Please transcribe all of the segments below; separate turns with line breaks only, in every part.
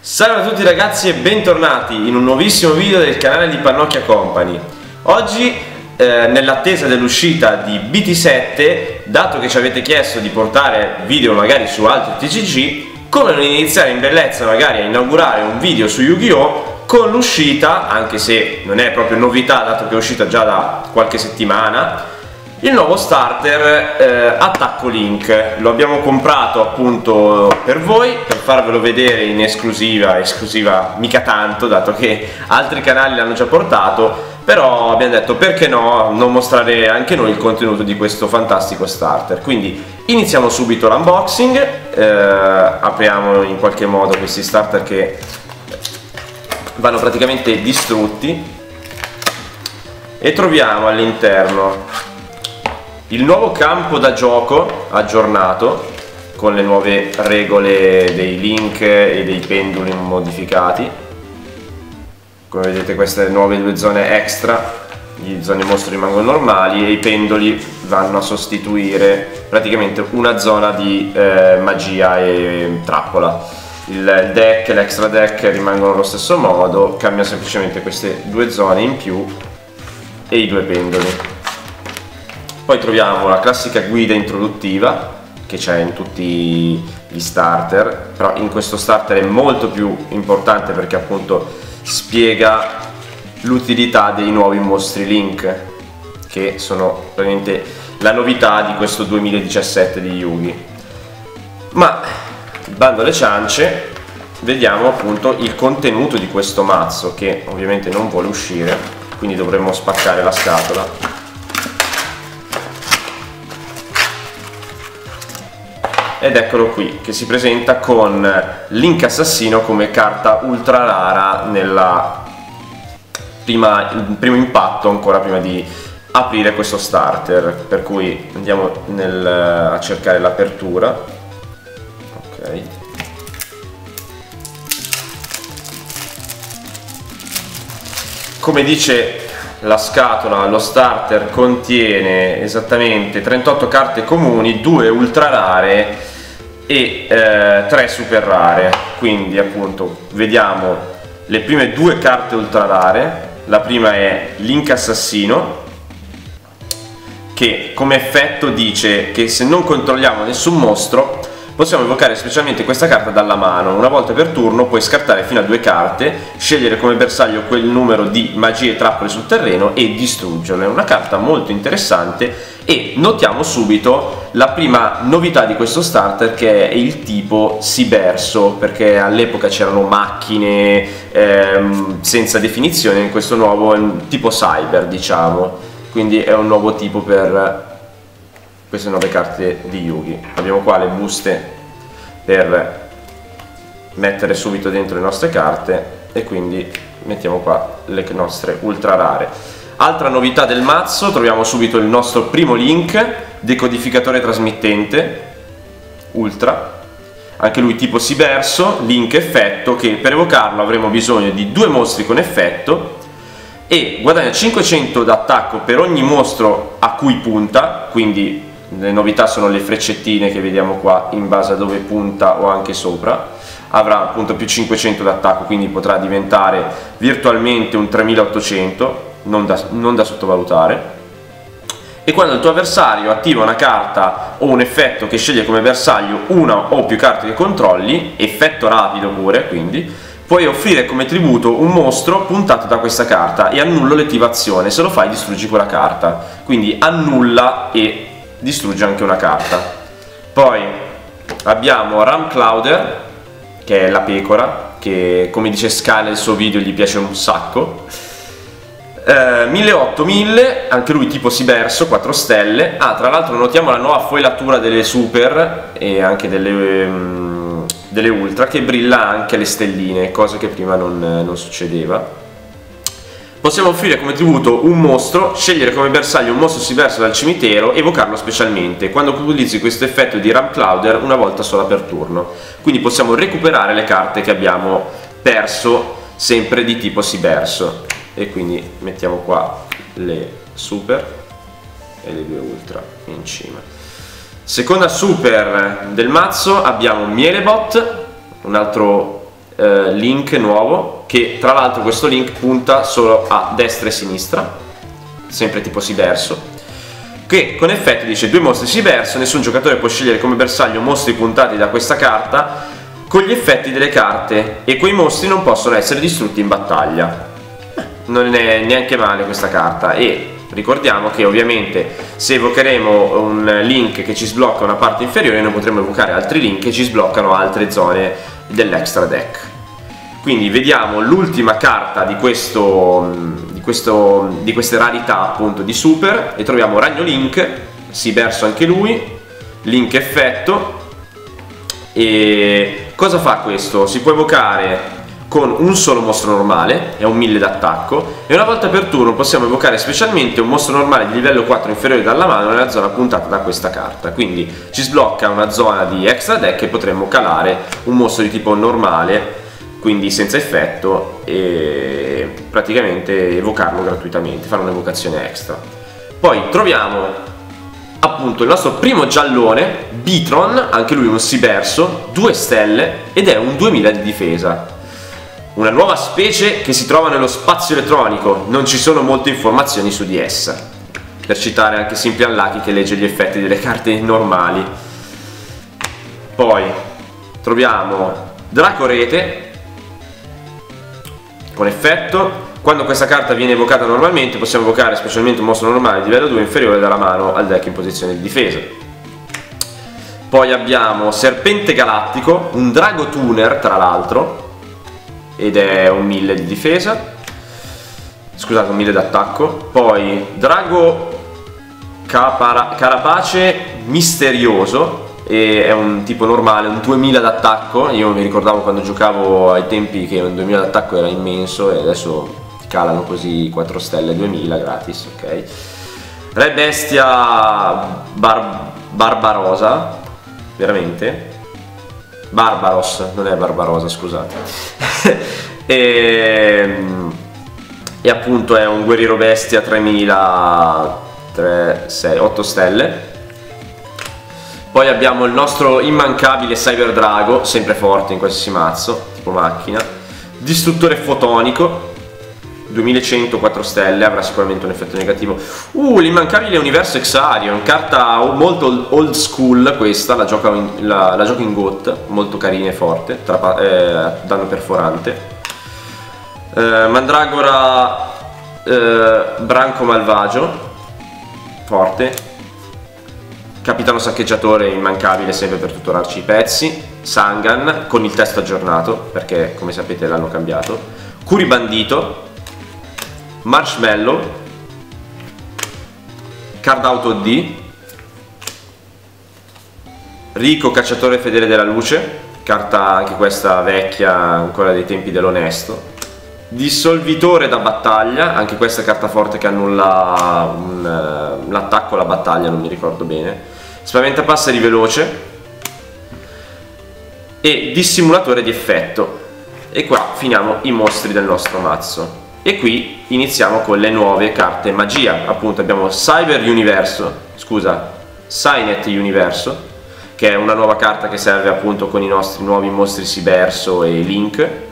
Salve a tutti ragazzi e bentornati in un nuovissimo video del canale di Pannocchia Company. Oggi, eh, nell'attesa dell'uscita di BT7, dato che ci avete chiesto di portare video magari su altri TCG, come non iniziare in bellezza magari a inaugurare un video su Yu-Gi-Oh! con l'uscita, anche se non è proprio novità dato che è uscita già da qualche settimana, il nuovo starter eh, Attacco Link. Lo abbiamo comprato appunto per voi per farvelo vedere in esclusiva esclusiva mica tanto dato che altri canali l'hanno già portato. Però abbiamo detto perché no non mostrare anche noi il contenuto di questo fantastico starter. Quindi iniziamo subito l'unboxing. Eh, apriamo in qualche modo questi starter che vanno praticamente distrutti. E troviamo all'interno il nuovo campo da gioco aggiornato con le nuove regole dei link e dei penduli modificati. Come vedete queste nuove due zone extra le zone mostro rimangono normali e i pendoli vanno a sostituire praticamente una zona di eh, magia e trappola. Il deck e l'extra deck rimangono allo stesso modo cambia semplicemente queste due zone in più e i due pendoli poi troviamo la classica guida introduttiva che c'è in tutti gli starter, però in questo starter è molto più importante perché appunto spiega l'utilità dei nuovi mostri Link che sono praticamente la novità di questo 2017 di Yugi. Ma bando alle ciance, vediamo appunto il contenuto di questo mazzo che ovviamente non vuole uscire, quindi dovremmo spaccare la scatola ed eccolo qui che si presenta con Link Assassino come carta ultra rara nella prima, primo impatto ancora prima di aprire questo starter. Per cui andiamo nel, a cercare l'apertura. Ok. Come dice la scatola, lo starter contiene esattamente 38 carte comuni, 2 ultra rare e eh, 3 super rare. Quindi appunto vediamo le prime due carte ultra rare. La prima è Link Assassino che come effetto dice che se non controlliamo nessun mostro Possiamo evocare specialmente questa carta dalla mano, una volta per turno puoi scartare fino a due carte, scegliere come bersaglio quel numero di magie e trappole sul terreno e distruggerle. Una carta molto interessante e notiamo subito la prima novità di questo starter che è il tipo Siberso, perché all'epoca c'erano macchine ehm, senza definizione, in questo nuovo è un tipo Cyber diciamo, quindi è un nuovo tipo per queste nuove carte di Yugi. Abbiamo qua le buste per mettere subito dentro le nostre carte e quindi mettiamo qua le nostre ultra rare. Altra novità del mazzo troviamo subito il nostro primo link decodificatore trasmittente ultra. Anche lui tipo Siberso, link effetto che per evocarlo avremo bisogno di due mostri con effetto e guadagna 500 d'attacco per ogni mostro a cui punta quindi le novità sono le freccettine che vediamo qua in base a dove punta o anche sopra. Avrà appunto più 500 d'attacco quindi potrà diventare virtualmente un 3800 non da, non da sottovalutare. E quando il tuo avversario attiva una carta o un effetto che sceglie come bersaglio una o più carte che controlli, effetto rapido pure quindi, puoi offrire come tributo un mostro puntato da questa carta e annullo l'attivazione, se lo fai distruggi quella carta, quindi annulla e distrugge anche una carta. Poi abbiamo Ram Clouder che è la pecora che come dice Sky nel suo video gli piace un sacco. Eh, 1008 anche lui tipo Siberso 4 stelle. Ah tra l'altro notiamo la nuova foilatura delle super e anche delle, um, delle ultra che brilla anche le stelline cosa che prima non, non succedeva Possiamo offrire come tributo un mostro, scegliere come bersaglio un mostro si versa dal cimitero e evocarlo specialmente, quando utilizzi questo effetto di Ramp Clouder una volta sola per turno. Quindi possiamo recuperare le carte che abbiamo perso sempre di tipo Siberso. E quindi mettiamo qua le super e le due ultra in cima. Seconda super del mazzo abbiamo Mielebot, un altro eh, link nuovo che tra l'altro questo link punta solo a destra e sinistra sempre tipo si verso che con effetto dice due mostri si verso nessun giocatore può scegliere come bersaglio mostri puntati da questa carta con gli effetti delle carte e quei mostri non possono essere distrutti in battaglia. Non è neanche male questa carta e ricordiamo che ovviamente se evocheremo un link che ci sblocca una parte inferiore non potremo evocare altri link che ci sbloccano altre zone dell'extra deck quindi vediamo l'ultima carta di, questo, di, questo, di queste rarità appunto di super e troviamo Ragno Link si verso anche lui Link effetto e cosa fa questo? si può evocare con un solo mostro normale, è un 1000 d'attacco, e una volta per turno possiamo evocare specialmente un mostro normale di livello 4 inferiore dalla mano nella zona puntata da questa carta. Quindi ci sblocca una zona di extra deck e potremmo calare un mostro di tipo normale, quindi senza effetto, e praticamente evocarlo gratuitamente, fare un'evocazione extra. Poi troviamo appunto il nostro primo giallone, Bitron, anche lui un Siberso, 2 stelle ed è un 2000 di difesa una nuova specie che si trova nello spazio elettronico, non ci sono molte informazioni su di essa. Per citare anche Simple Unlucky che legge gli effetti delle carte normali. Poi troviamo Dracorete con effetto. Quando questa carta viene evocata normalmente possiamo evocare specialmente un mostro normale di livello 2 inferiore dalla mano al deck in posizione di difesa. Poi abbiamo Serpente Galattico, un Drago Tuner tra l'altro, ed è un 1000 di difesa scusate un 1000 d'attacco poi Drago Capara Carapace misterioso e è un tipo normale, un 2000 d'attacco io mi ricordavo quando giocavo ai tempi che un 2000 d'attacco era immenso e adesso calano così 4 stelle 2000 gratis ok Re Bestia Bar Barbarosa veramente Barbaros, non è Barbarosa, scusate. e, ehm, e, appunto è un guerriero bestia 3000 3, 6, 8 stelle. Poi abbiamo il nostro immancabile Cyber Drago, sempre forte in qualsiasi mazzo, tipo macchina. Distruttore fotonico, 2104 stelle, avrà sicuramente un effetto negativo. Uh, l'immancabile Universo Exarion, carta molto old school questa, la gioca in, la, la gioca in GOT, molto carina e forte, tra, eh, danno perforante. Eh, Mandragora eh, Branco Malvagio, forte. Capitano Saccheggiatore immancabile sempre per tutorarci i pezzi. Sangan con il testo aggiornato, perché come sapete l'hanno cambiato. Curi Bandito, Marshmallow Card Auto D Rico Cacciatore Fedele della Luce carta anche questa vecchia ancora dei tempi dell'onesto Dissolvitore da battaglia, anche questa carta forte che annulla un, uh, l'attacco alla battaglia, non mi ricordo bene. Spaventapasseri veloce. E dissimulatore di effetto. E qua finiamo i mostri del nostro mazzo. E qui iniziamo con le nuove carte magia. Appunto abbiamo Cyber Universo scusa Cynet Universo che è una nuova carta che serve appunto con i nostri nuovi mostri Siberso e Link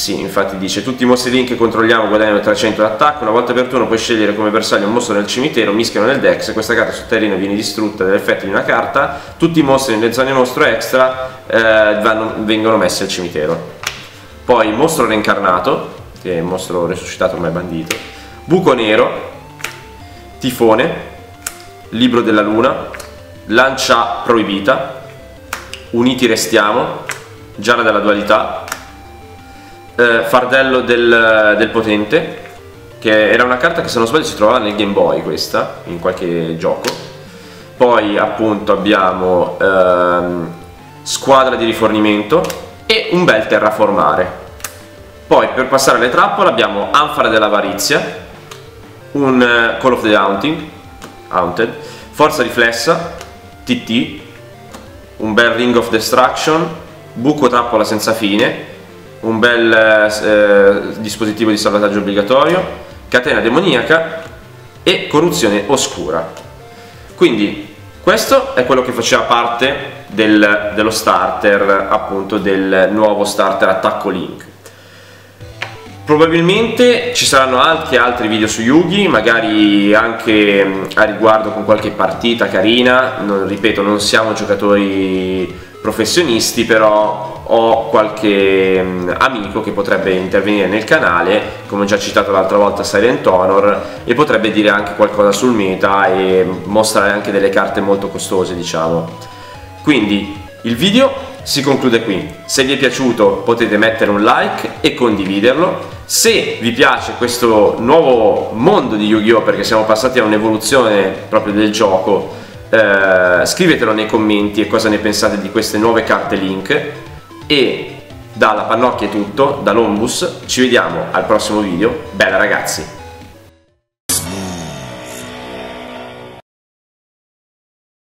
sì, infatti dice tutti i mostri Link che controlliamo guadagnano 300 d'attacco, una volta per turno puoi scegliere come bersaglio un mostro nel cimitero, mischiano nel se questa carta sul terreno viene distrutta dall'effetto di una carta, tutti i mostri nelle zone mostro extra eh, vanno, vengono messi al cimitero. Poi mostro reincarnato, che è il mostro resuscitato ormai bandito, Buco Nero, Tifone, Libro della Luna, Lancia Proibita, Uniti Restiamo, Giara della Dualità, eh, Fardello del, del, Potente, che era una carta che se non sbaglio si trovava nel Game Boy questa, in qualche gioco. Poi appunto abbiamo ehm, Squadra di rifornimento e un bel terraformare. Poi per passare alle trappole abbiamo Anfara dell'Avarizia, un uh, Call of the Haunting, Haunted, Forza Riflessa, TT, un bel Ring of Destruction, Buco Trappola senza fine, un bel eh, dispositivo di salvataggio obbligatorio, Catena demoniaca e Corruzione oscura. Quindi questo è quello che faceva parte del, dello starter appunto del nuovo starter attacco link Probabilmente ci saranno anche altri video su Yugi, magari anche a riguardo con qualche partita carina, non, ripeto non siamo giocatori professionisti però ho qualche amico che potrebbe intervenire nel canale come ho già citato l'altra volta Silent Honor e potrebbe dire anche qualcosa sul meta e mostrare anche delle carte molto costose diciamo quindi il video si conclude qui se vi è piaciuto potete mettere un like e condividerlo se vi piace questo nuovo mondo di Yu-Gi-Oh! perché siamo passati a un'evoluzione proprio del gioco, eh, scrivetelo nei commenti e cosa ne pensate di queste nuove carte link. E dalla Pannocchia è tutto, da Lombus, ci vediamo al prossimo video, bella ragazzi!